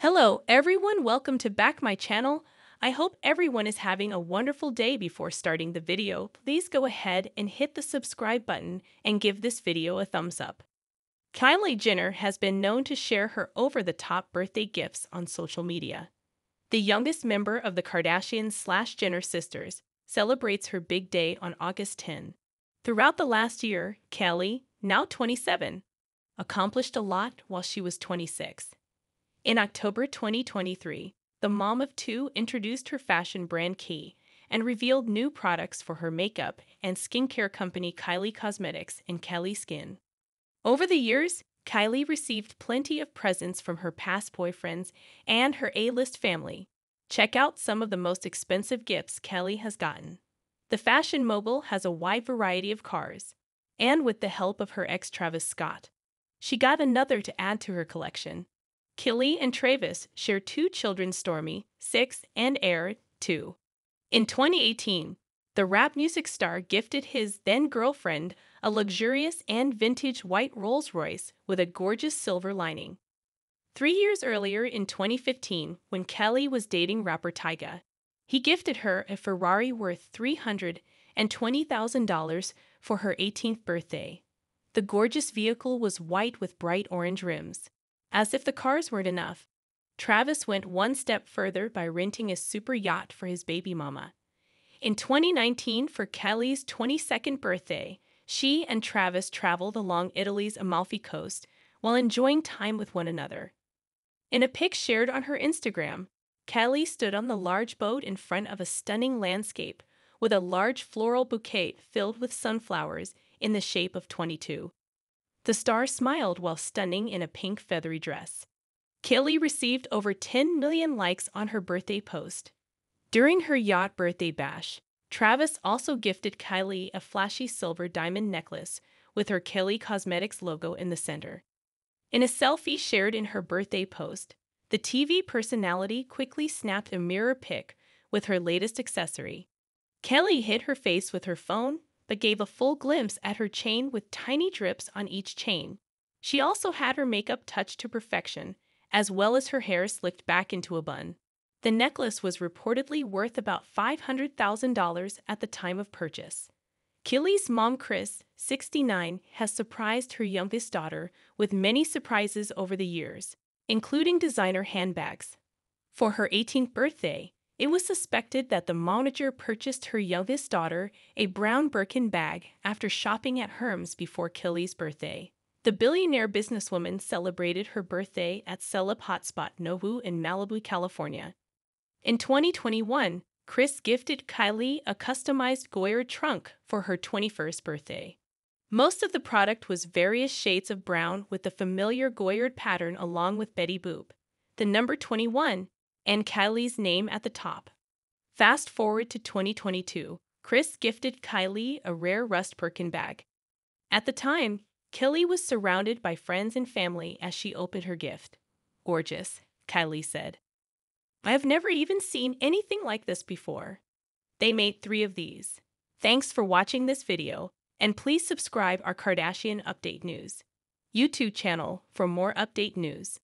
Hello, everyone. Welcome to back my channel. I hope everyone is having a wonderful day before starting the video. Please go ahead and hit the subscribe button and give this video a thumbs up. Kylie Jenner has been known to share her over-the-top birthday gifts on social media. The youngest member of the Kardashian slash Jenner sisters celebrates her big day on August 10. Throughout the last year, Kylie, now 27, accomplished a lot while she was 26. In October 2023, the mom of two introduced her fashion brand Key and revealed new products for her makeup and skincare company Kylie Cosmetics and Kylie Skin. Over the years, Kylie received plenty of presents from her past boyfriends and her A list family. Check out some of the most expensive gifts Kylie has gotten. The fashion mogul has a wide variety of cars, and with the help of her ex Travis Scott, she got another to add to her collection. Kylie and Travis share two children, Stormi, 6, and Aire, 2. In 2018, the rap music star gifted his then girlfriend a luxurious and vintage white Rolls Royce with a gorgeous silver lining. Three years earlier, in 2015, when Kelly was dating rapper Tyga, he gifted her a Ferrari worth $320,000 for her 18th birthday. The gorgeous vehicle was white with bright orange rims. As if the cars weren't enough, Travis went one step further by renting a super yacht for his baby mama. In 2019, for Kelly's 22nd birthday, she and Travis traveled along Italy's Amalfi Coast while enjoying time with one another. In a pic shared on her Instagram, Kelly stood on the large boat in front of a stunning landscape with a large floral bouquet filled with sunflowers in the shape of 22. The star smiled while stunning in a pink feathery dress. Kylie received over 10 million likes on her birthday post. During her yacht birthday bash, Travis also gifted Kylie a flashy silver diamond necklace with her Kylie Cosmetics logo in the center. In a selfie shared in her birthday post, the TV personality quickly snapped a mirror pic with her latest accessory. Kylie hid her face with her phone but gave a full glimpse at her chain with tiny drips on each chain. She also had her makeup touched to perfection, as well as her hair slicked back into a bun. The necklace was reportedly worth about $500,000 at the time of purchase. Kylie's mom, Kris, 69, has surprised her youngest daughter with many surprises over the years, including designer handbags. For her 18th birthday, it was suspected that the momager purchased her youngest daughter a brown Birkin bag after shopping at Hermes before Kylie's birthday. The billionaire businesswoman celebrated her birthday at Celeb Hotspot Nobu in Malibu, California. In 2021, Kris gifted Kylie a customized Goyard trunk for her 21st birthday. Most of the product was various shades of brown with the familiar Goyard pattern along with Betty Boop. The number 21 and Kylie's name at the top. Fast forward to 2022, Kris gifted Kylie a rare rust Birkin bag. At the time, Kylie was surrounded by friends and family as she opened her gift. Gorgeous, Kylie said. I have never even seen anything like this before. They made three of these. Thanks for watching this video, and please subscribe our Kardashian Update News YouTube channel for more update news.